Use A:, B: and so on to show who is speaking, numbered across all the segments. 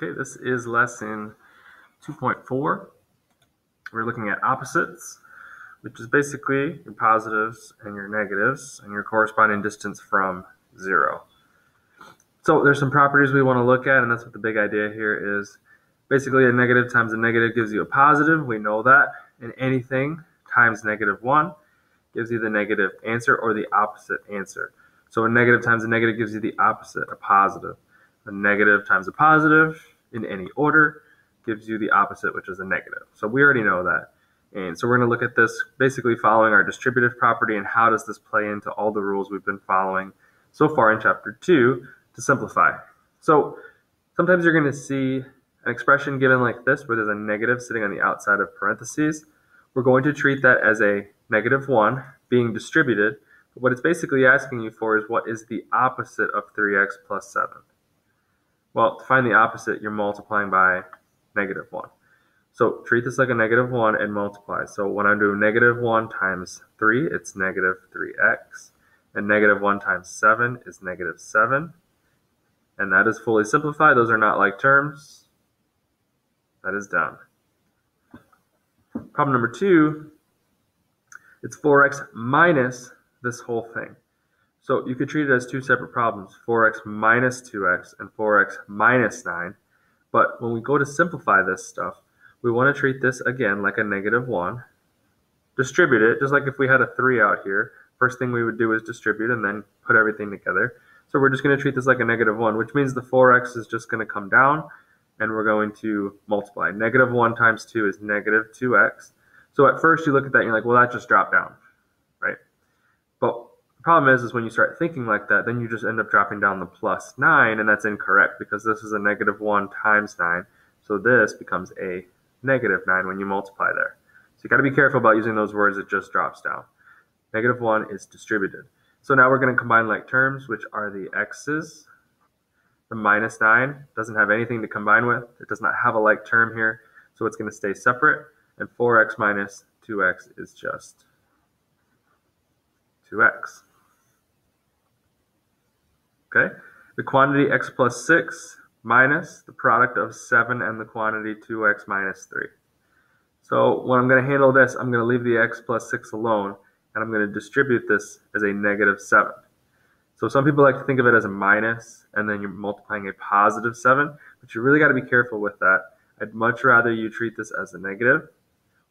A: Okay, this is lesson 2.4. We're looking at opposites, which is basically your positives and your negatives and your corresponding distance from zero. So there's some properties we want to look at, and that's what the big idea here is. Basically, a negative times a negative gives you a positive. We know that. And anything times negative 1 gives you the negative answer or the opposite answer. So a negative times a negative gives you the opposite, a positive. A negative times a positive in any order gives you the opposite, which is a negative. So we already know that. And so we're going to look at this basically following our distributive property and how does this play into all the rules we've been following so far in chapter 2 to simplify. So sometimes you're going to see an expression given like this where there's a negative sitting on the outside of parentheses. We're going to treat that as a negative 1 being distributed. But what it's basically asking you for is what is the opposite of 3x plus 7? Well, to find the opposite, you're multiplying by negative 1. So treat this like a negative 1 and multiply. So when I do negative 1 times 3, it's negative 3x. And negative 1 times 7 is negative 7. And that is fully simplified. Those are not like terms. That is done. Problem number 2, it's 4x minus this whole thing. So you could treat it as two separate problems, 4x minus 2x and 4x minus 9. But when we go to simplify this stuff, we want to treat this again like a negative 1. Distribute it, just like if we had a 3 out here. First thing we would do is distribute and then put everything together. So we're just going to treat this like a negative 1, which means the 4x is just going to come down, and we're going to multiply. Negative 1 times 2 is negative 2x. So at first you look at that and you're like, well, that just dropped down, right? But problem is, is when you start thinking like that, then you just end up dropping down the plus 9, and that's incorrect because this is a negative 1 times 9. So this becomes a negative 9 when you multiply there. So you got to be careful about using those words. It just drops down. Negative 1 is distributed. So now we're going to combine like terms, which are the x's. The minus 9 doesn't have anything to combine with. It does not have a like term here, so it's going to stay separate. And 4x minus 2x is just 2x. Okay, the quantity x plus 6 minus the product of 7 and the quantity 2x minus 3. So when I'm going to handle this, I'm going to leave the x plus 6 alone, and I'm going to distribute this as a negative 7. So some people like to think of it as a minus, and then you're multiplying a positive 7, but you really got to be careful with that. I'd much rather you treat this as a negative,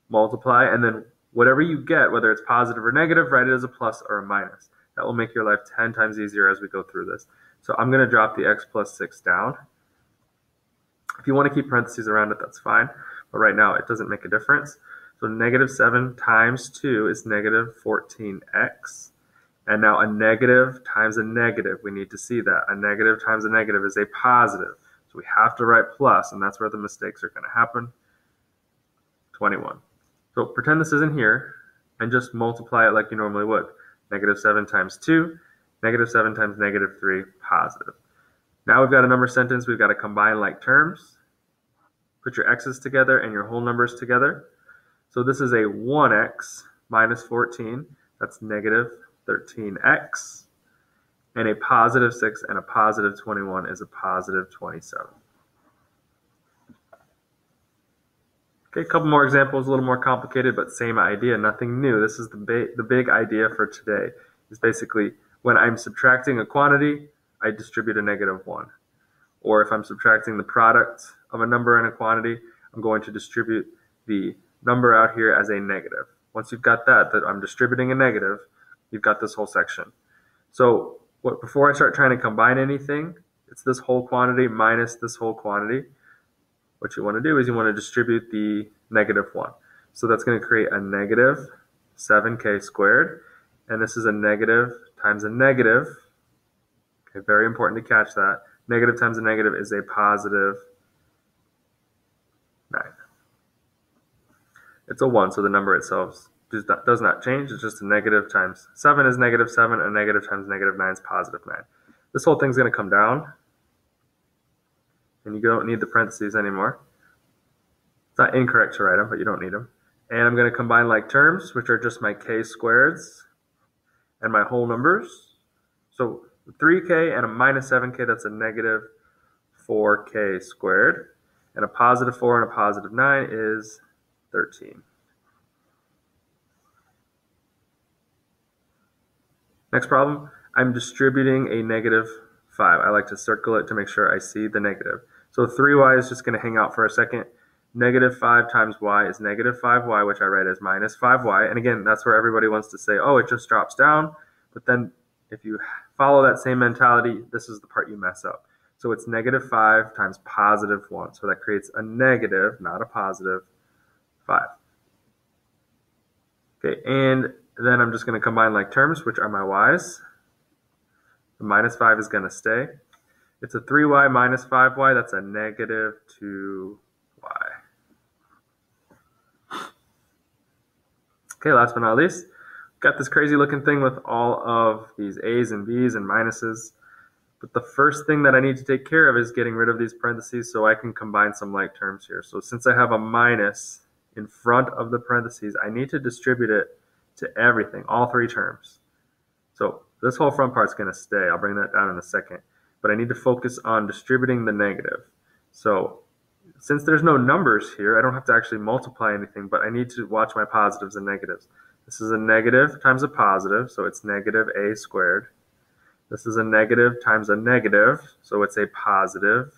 A: multiply, and then whatever you get, whether it's positive or negative, write it as a plus or a minus. That will make your life 10 times easier as we go through this. So I'm going to drop the x plus 6 down. If you want to keep parentheses around it, that's fine. But right now, it doesn't make a difference. So negative 7 times 2 is negative 14x. And now a negative times a negative, we need to see that. A negative times a negative is a positive. So we have to write plus, and that's where the mistakes are going to happen. 21. So pretend this isn't here, and just multiply it like you normally would negative 7 times 2, negative 7 times negative 3, positive. Now we've got a number sentence. We've got to combine like terms. Put your x's together and your whole numbers together. So this is a 1x minus 14. That's negative 13x. And a positive 6 and a positive 21 is a positive 27. Okay, a couple more examples, a little more complicated, but same idea, nothing new. This is the, the big idea for today, is basically when I'm subtracting a quantity, I distribute a negative 1. Or if I'm subtracting the product of a number and a quantity, I'm going to distribute the number out here as a negative. Once you've got that, that I'm distributing a negative, you've got this whole section. So what, before I start trying to combine anything, it's this whole quantity minus this whole quantity what you want to do is you want to distribute the negative 1. So that's going to create a negative 7k squared. And this is a negative times a negative. Okay, very important to catch that. Negative times a negative is a positive 9. It's a 1, so the number itself does not, change. It's just a negative times 7 is negative 7, and negative times negative 9 is positive 9. This whole thing's going to come down and you don't need the parentheses anymore. It's not incorrect to write them, but you don't need them. And I'm going to combine like terms, which are just my k squareds and my whole numbers. So 3k and a minus 7k, that's a negative 4k squared. And a positive 4 and a positive 9 is 13. Next problem, I'm distributing a negative 5. I like to circle it to make sure I see the negative. So 3y is just going to hang out for a second. Negative 5 times y is negative 5y, which I write as minus 5y. And again, that's where everybody wants to say, oh, it just drops down. But then if you follow that same mentality, this is the part you mess up. So it's negative 5 times positive 1. So that creates a negative, not a positive, 5. Okay, and then I'm just going to combine like terms, which are my y's. The minus 5 is going to stay. It's a 3y minus 5y. That's a negative 2y. Okay, last but not least, got this crazy looking thing with all of these a's and b's and minuses. But the first thing that I need to take care of is getting rid of these parentheses so I can combine some like terms here. So since I have a minus in front of the parentheses, I need to distribute it to everything, all three terms. So this whole front part is going to stay. I'll bring that down in a second. But I need to focus on distributing the negative. So since there's no numbers here, I don't have to actually multiply anything, but I need to watch my positives and negatives. This is a negative times a positive, so it's negative a squared. This is a negative times a negative, so it's a positive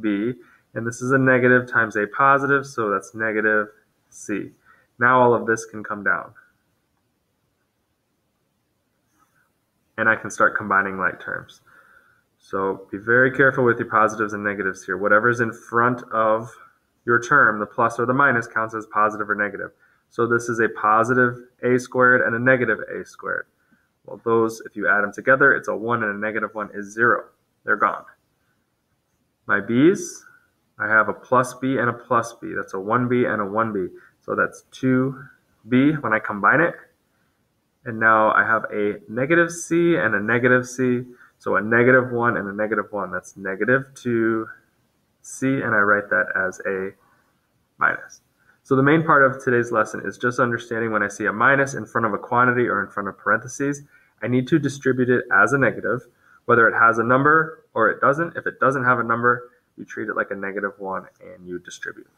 A: b. And this is a negative times a positive, so that's negative c. Now all of this can come down. and I can start combining like terms. So be very careful with your positives and negatives here. Whatever's in front of your term, the plus or the minus, counts as positive or negative. So this is a positive a squared and a negative a squared. Well, those, if you add them together, it's a 1 and a negative 1 is 0. They're gone. My b's, I have a plus b and a plus b. That's a 1b and a 1b. So that's 2b when I combine it. And now I have a negative c and a negative c. So a negative 1 and a negative 1. That's negative 2c, and I write that as a minus. So the main part of today's lesson is just understanding when I see a minus in front of a quantity or in front of parentheses, I need to distribute it as a negative, whether it has a number or it doesn't. If it doesn't have a number, you treat it like a negative 1 and you distribute.